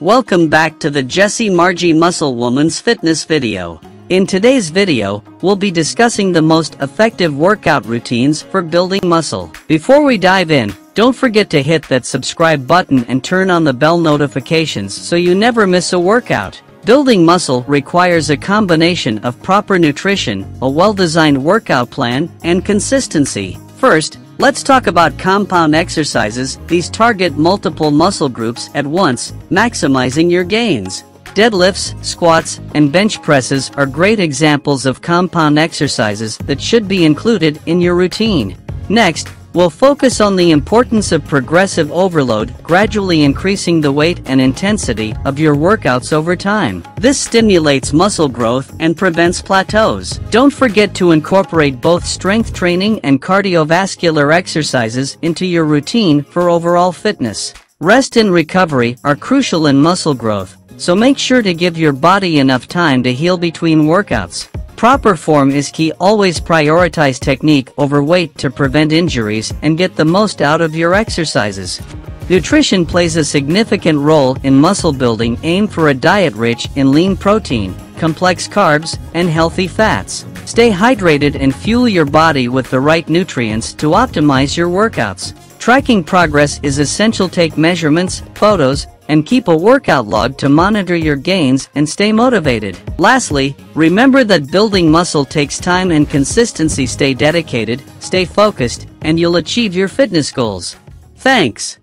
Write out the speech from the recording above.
Welcome back to the Jesse Marji Muscle Woman's Fitness video. In today's video, we'll be discussing the most effective workout routines for building muscle. Before we dive in, don't forget to hit that subscribe button and turn on the bell notifications so you never miss a workout. Building muscle requires a combination of proper nutrition, a well-designed workout plan, and consistency. First, Let's talk about compound exercises. These target multiple muscle groups at once, maximizing your gains. Deadlifts, squats, and bench presses are great examples of compound exercises that should be included in your routine. Next, We'll focus on the importance of progressive overload, gradually increasing the weight and intensity of your workouts over time. This stimulates muscle growth and prevents plateaus. Don't forget to incorporate both strength training and cardiovascular exercises into your routine for overall fitness. Rest and recovery are crucial in muscle growth, so make sure to give your body enough time to heal between workouts. Proper form is key always prioritize technique over weight to prevent injuries and get the most out of your exercises. Nutrition plays a significant role in muscle building aim for a diet rich in lean protein, complex carbs, and healthy fats. Stay hydrated and fuel your body with the right nutrients to optimize your workouts. Tracking progress is essential take measurements, photos, and keep a workout log to monitor your gains and stay motivated. Lastly, remember that building muscle takes time and consistency stay dedicated, stay focused, and you'll achieve your fitness goals. Thanks.